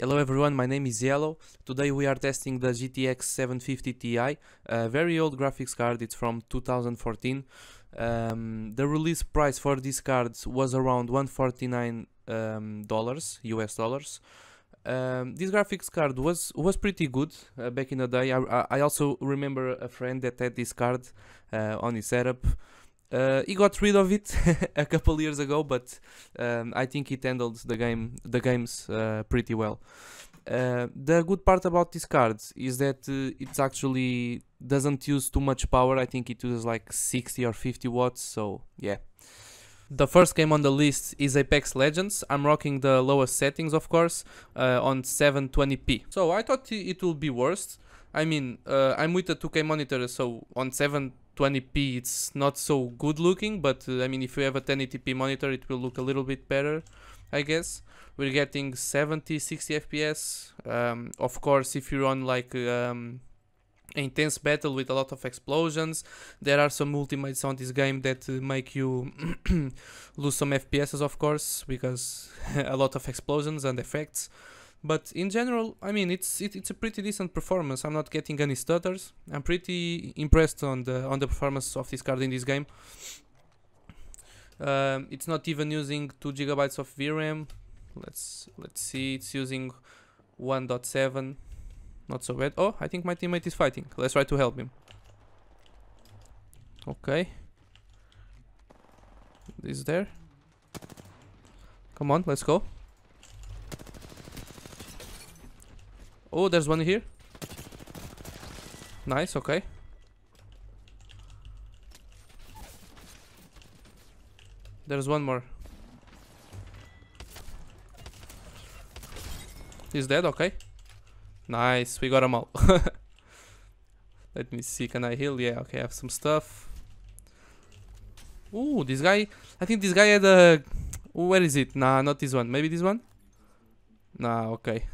Hello everyone, my name is Yellow. Today we are testing the GTX 750 Ti, a very old graphics card, it's from 2014. Um, the release price for this card was around 149 um, dollars, US dollars. Um, this graphics card was was pretty good uh, back in the day. I, I also remember a friend that had this card uh, on his setup. Uh, he got rid of it a couple years ago, but um, I think it handled the game, the games uh, pretty well. Uh, the good part about this card is that uh, it actually doesn't use too much power. I think it uses like 60 or 50 watts. So yeah. The first game on the list is Apex Legends. I'm rocking the lowest settings, of course, uh, on 720p. So I thought it will be worse. I mean, uh, I'm with a 2K monitor, so on 7 20p it's not so good looking but uh, I mean if you have a 1080p monitor it will look a little bit better I guess. We're getting 70 60 fps um, of course if you're on like um, intense battle with a lot of explosions there are some ultimates on this game that uh, make you lose some fps of course because a lot of explosions and effects but in general, I mean, it's it, it's a pretty decent performance. I'm not getting any stutters. I'm pretty impressed on the on the performance of this card in this game. Um, it's not even using two gigabytes of VRAM. Let's let's see. It's using 1.7. Not so bad. Oh, I think my teammate is fighting. Let's try to help him. Okay. Is there? Come on, let's go. Oh, there's one here. Nice, okay. There's one more. He's dead, okay. Nice, we got him all. Let me see, can I heal? Yeah, okay, I have some stuff. Ooh, this guy, I think this guy had a... Where is it? Nah, not this one. Maybe this one? Nah, okay.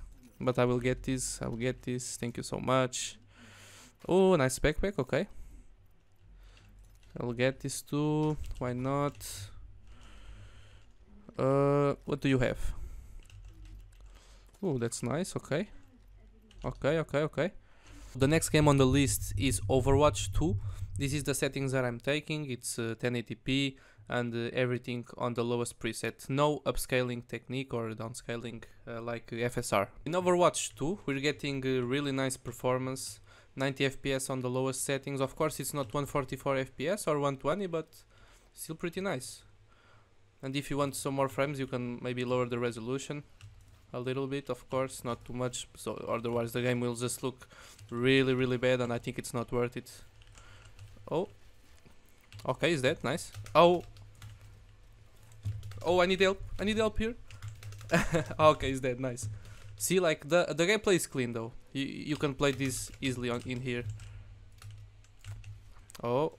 But I will get this. I will get this. Thank you so much. Oh, nice backpack. Okay. I'll get this too. Why not? Uh, what do you have? Oh, that's nice. Okay. Okay, okay, okay. The next game on the list is Overwatch 2. This is the settings that I'm taking. It's uh, 1080p and uh, everything on the lowest preset. No upscaling technique or downscaling uh, like FSR. In Overwatch 2 we're getting a really nice performance, 90 FPS on the lowest settings. Of course it's not 144 FPS or 120 but still pretty nice. And if you want some more frames you can maybe lower the resolution a little bit of course not too much so otherwise the game will just look really really bad and I think it's not worth it. Oh Okay, is that nice? Oh, Oh, I need help. I need help here. okay, is that Nice. See, like the the gameplay is clean though. You you can play this easily on in here. Oh.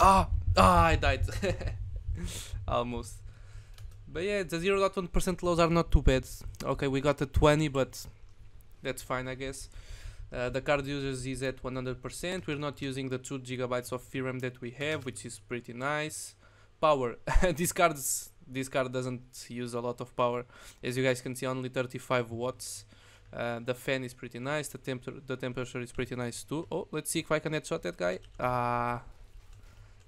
Ah! Ah! I died. Almost. But yeah, the 0.1% lows are not too bad. Okay, we got a 20, but that's fine, I guess. Uh, the card users is at 100%. We're not using the 2 gigabytes of VRAM that we have, which is pretty nice. Power. These cards this card doesn't use a lot of power as you guys can see only 35 watts uh, the fan is pretty nice the, temp the temperature is pretty nice too oh let's see if I can headshot that guy ah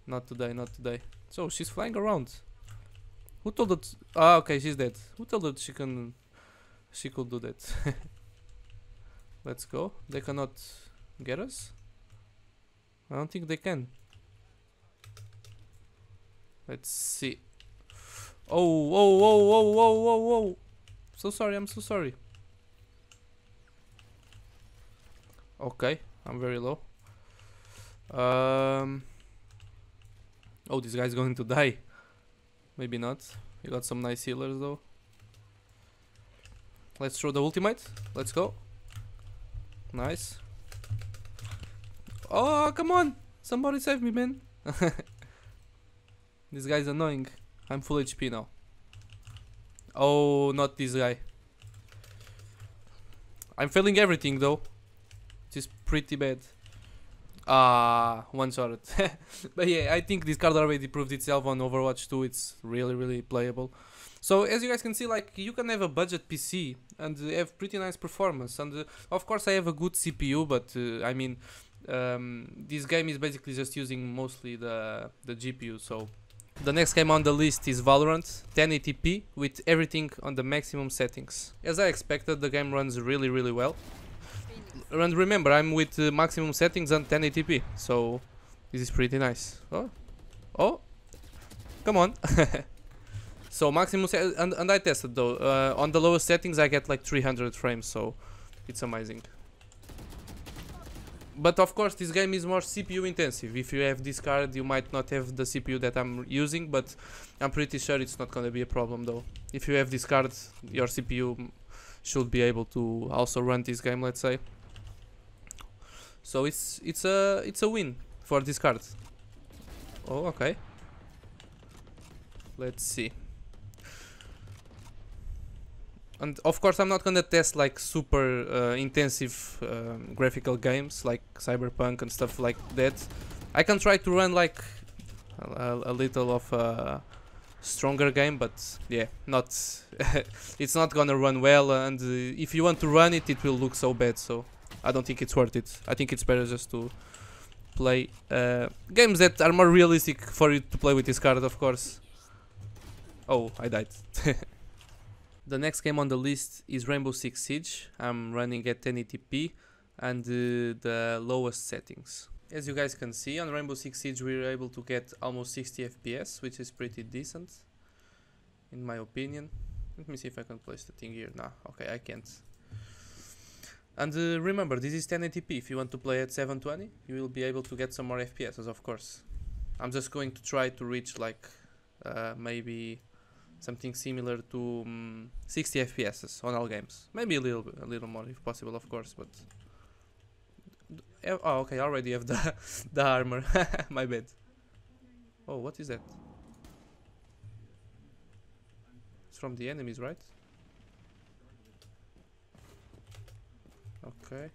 not today not today so she's flying around who told that ah okay she's dead who told that she can she could do that let's go they cannot get us I don't think they can let's see Oh, whoa, whoa, whoa, whoa, whoa, whoa. So sorry, I'm so sorry. Okay, I'm very low. Um. Oh, this guy's going to die. Maybe not. We got some nice healers though. Let's throw the ultimate. Let's go. Nice. Oh, come on. Somebody save me, man. this guy's annoying. I'm full HP now. Oh, not this guy. I'm failing everything though. It is pretty bad. Ah, one shot. but yeah, I think this card already proved itself on Overwatch 2. It's really, really playable. So as you guys can see, like you can have a budget PC and uh, have pretty nice performance. And uh, of course, I have a good CPU, but uh, I mean, um, this game is basically just using mostly the the GPU. So the next game on the list is Valorant 1080p with everything on the maximum settings. As I expected, the game runs really really well. And remember, I'm with uh, maximum settings and 1080p, so this is pretty nice. Oh, oh, come on. so maximum and, and I tested though. Uh, on the lowest settings, I get like 300 frames, so it's amazing. But of course, this game is more CPU intensive. If you have this card, you might not have the CPU that I'm using, but I'm pretty sure it's not gonna be a problem though. If you have this card, your CPU should be able to also run this game, let's say. So it's it's a it's a win for this card. Oh, okay. Let's see. And of course, I'm not gonna test like super uh, intensive um, graphical games like Cyberpunk and stuff like that. I can try to run like a, a little of a stronger game, but yeah, not. it's not gonna run well, and uh, if you want to run it, it will look so bad. So I don't think it's worth it. I think it's better just to play uh, games that are more realistic for you to play with this card, of course. Oh, I died. the next game on the list is Rainbow Six Siege. I'm running at 1080p and uh, the lowest settings. As you guys can see, on Rainbow Six Siege we were able to get almost 60 FPS, which is pretty decent, in my opinion. Let me see if I can place the thing here. Nah, okay, I can't. And uh, remember, this is 1080p. If you want to play at 720, you will be able to get some more FPS, of course. I'm just going to try to reach like uh, maybe something similar to um, 60 FPS on all games. Maybe a little, a little more if possible, of course. But oh, okay, I already have the the armor. My bad. Oh, what is that? It's from the enemies, right? Okay.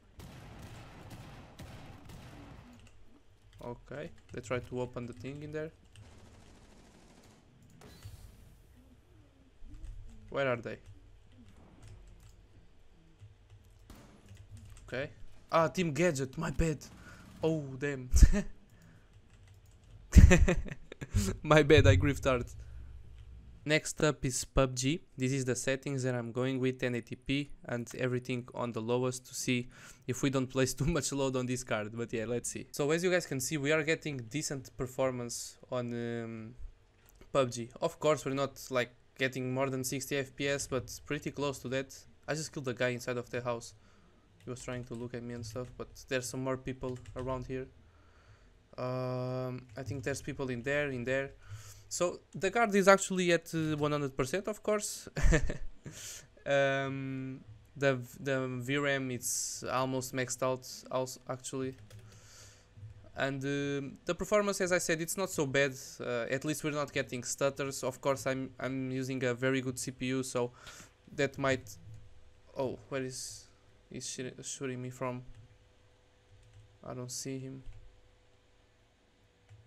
Okay, they try to open the thing in there. Where are they? Okay. Ah, Team Gadget, my bad. Oh, damn. my bad, I griefed hard. Next up is PUBG. This is the settings that I'm going with 1080p and everything on the lowest to see if we don't place too much load on this card. But yeah, let's see. So as you guys can see, we are getting decent performance on um, PUBG. Of course, we're not like getting more than 60 FPS, but pretty close to that. I just killed the guy inside of the house. He was trying to look at me and stuff, but there's some more people around here. Um, I think there's people in there, in there. So the card is actually at 100% uh, of course. um, the the VRAM is almost maxed out also actually. And uh, the performance as I said it's not so bad. Uh, at least we're not getting stutters. Of course I'm I'm using a very good CPU so that might oh where is he's shooting me from? I don't see him.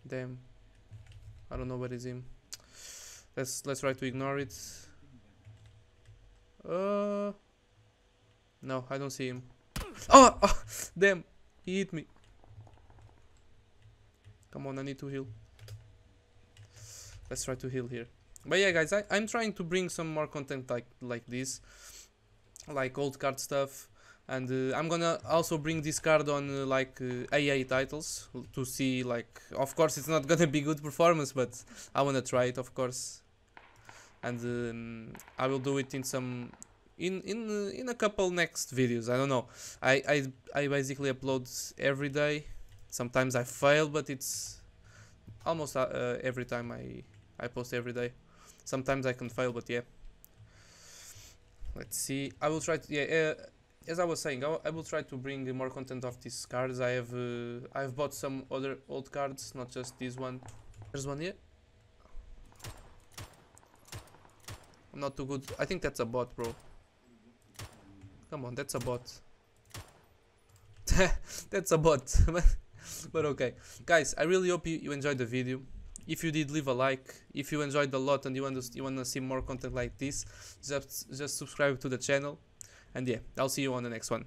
Damn I don't know where is him let's let's try to ignore it. Uh no I don't see him. Oh, oh damn he hit me. Come on, I need to heal. Let's try to heal here. But yeah, guys, I, I'm trying to bring some more content like like this, like old card stuff, and uh, I'm gonna also bring this card on uh, like uh, AA titles to see like. Of course, it's not gonna be good performance, but I wanna try it, of course, and um, I will do it in some in in uh, in a couple next videos. I don't know. I I I basically upload every day Sometimes I fail, but it's almost uh, uh, every time I, I post every day. Sometimes I can fail, but yeah. Let's see. I will try to, yeah, as I was saying, I, I will try to bring more content of these cards. I have, uh, I've bought some other old cards, not just this one. There's one here. Not too good. I think that's a bot, bro. Come on, that's a bot. that's a bot. but okay guys i really hope you, you enjoyed the video if you did leave a like if you enjoyed a lot and you want to you want to see more content like this just just subscribe to the channel and yeah i'll see you on the next one